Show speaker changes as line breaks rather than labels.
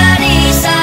Clarisa